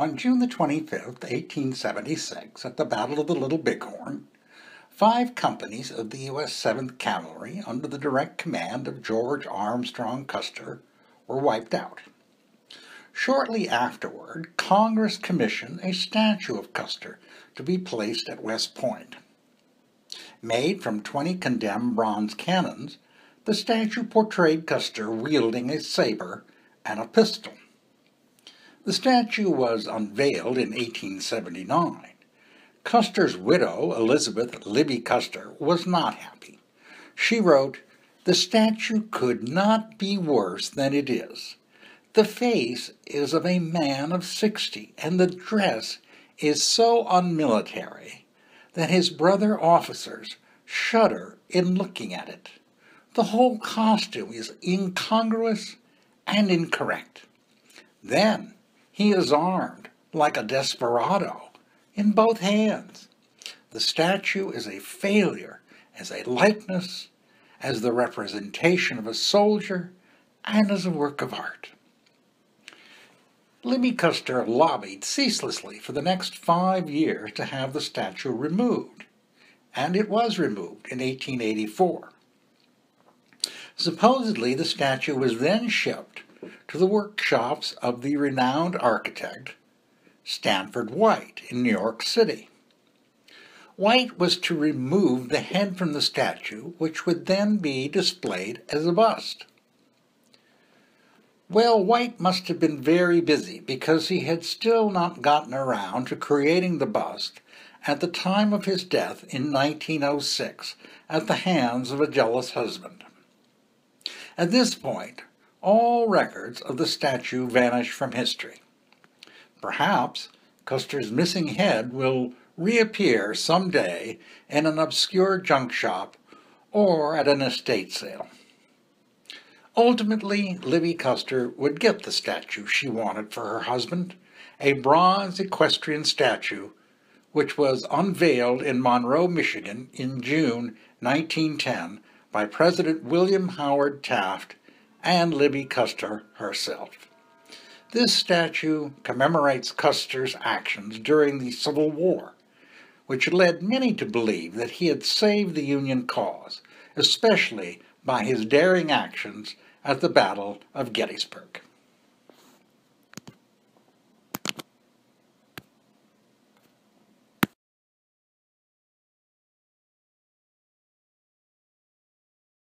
On June the 25th, 1876, at the Battle of the Little Bighorn, five companies of the U.S. 7th Cavalry, under the direct command of George Armstrong Custer, were wiped out. Shortly afterward, Congress commissioned a statue of Custer to be placed at West Point. Made from 20 condemned bronze cannons, the statue portrayed Custer wielding a saber and a pistol. The statue was unveiled in 1879. Custer's widow, Elizabeth Libby Custer, was not happy. She wrote, The statue could not be worse than it is. The face is of a man of sixty, and the dress is so unmilitary that his brother officers shudder in looking at it. The whole costume is incongruous and incorrect. Then he is armed like a desperado in both hands. The statue is a failure as a likeness, as the representation of a soldier, and as a work of art. Libby Custer lobbied ceaselessly for the next five years to have the statue removed, and it was removed in 1884. Supposedly, the statue was then shipped to the workshops of the renowned architect Stanford White in New York City. White was to remove the head from the statue, which would then be displayed as a bust. Well, White must have been very busy because he had still not gotten around to creating the bust at the time of his death in 1906 at the hands of a jealous husband. At this point, all records of the statue vanish from history. Perhaps Custer's missing head will reappear someday in an obscure junk shop or at an estate sale. Ultimately, Libby Custer would get the statue she wanted for her husband, a bronze equestrian statue which was unveiled in Monroe, Michigan in June 1910 by President William Howard Taft and Libby Custer herself. This statue commemorates Custer's actions during the Civil War, which led many to believe that he had saved the Union cause, especially by his daring actions at the Battle of Gettysburg.